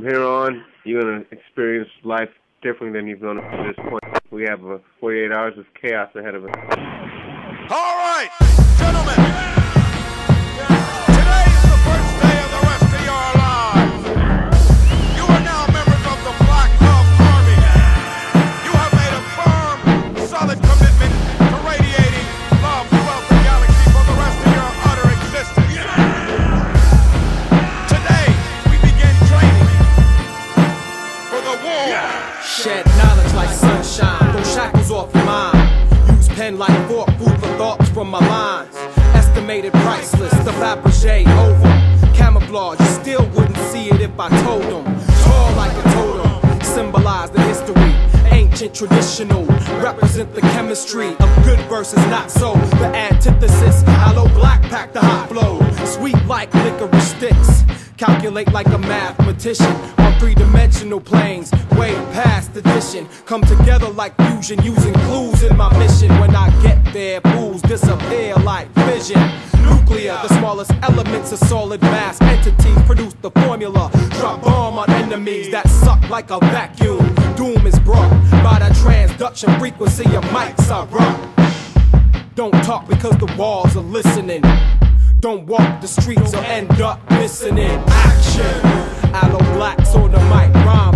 from here on, you're gonna experience life differently than you've known it to this point. We have uh, 48 hours of chaos ahead of us. Estimated priceless, the Fabergé over. Camouflage, you still wouldn't see it if I told them. Tall like a totem, symbolize the history. Ancient, traditional, represent the chemistry of good versus not so. The antithesis, hollow black pack the hot flow. Sweet like licorice sticks. Calculate like a mathematician on three dimensional planes, way past addition. Come together like fusion, using clues in my mission. When I get there, fools disappear like Nuclear, the smallest elements of solid mass entities produce the formula. Drop bomb on enemies that suck like a vacuum. Doom is brought by the transduction frequency of mics I rock. Don't talk because the walls are listening. Don't walk the streets or end up missing in action. Aloe Blacc's on the mic, rhyme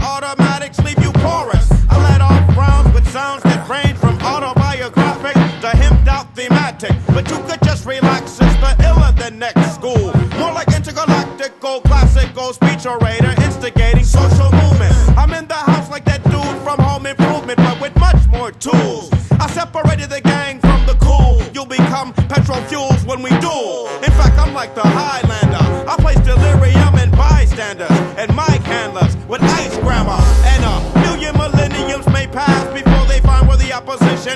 My semi-automatics leave you porous. I let off rounds with sounds that range from autobiographic to hemmed out thematic. But you could just relax, it's the iller than next school. More like intergalactical, classical speech orator, instigating social movement. I'm in the house like that dude from Home Improvement, but with much more tools. I separated the gang from the cool. You'll become petrol fuels when we duel. In fact, I'm like the Highlander.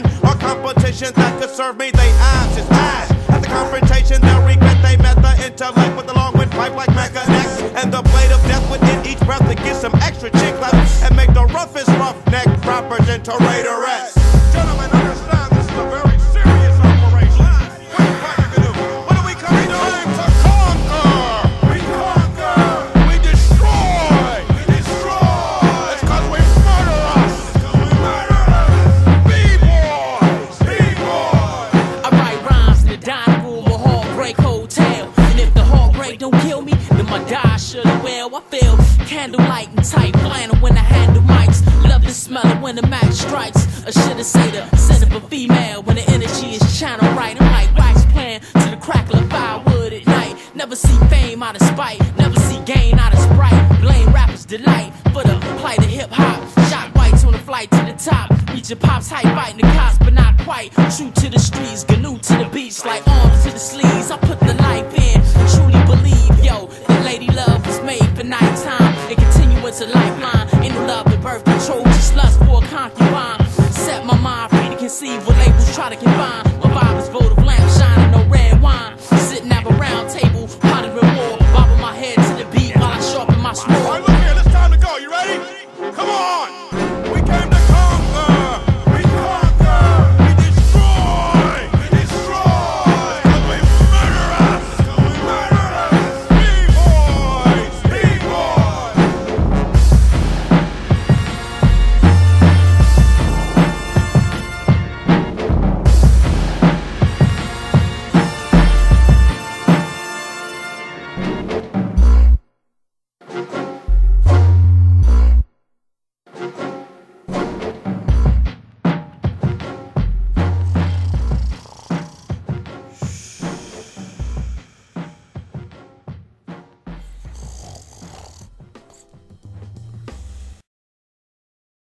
The opposition or competition that could serve me they ass is ass. At the confrontation, they'll regret they met the intellect with the long wind pipe like next. And the blade of death within each breath the don't kill me, then my die should well. I feel candlelight and tight flannel when I handle mics. Love the smell when the match strikes. I should have said a sin of a female when the energy is channeled right. I'm like wax playing to the crackle of firewood at night. Never see fame out of spite, never see gain out of sprite. Blame rappers' delight for the plight of hip hop. Shot whites on the flight to the top. Reach your pops hype, biting the cops, but not quite. True to the streets, gnu to the beach, like arms concubine. Set my mind free to conceive what labels try to confine.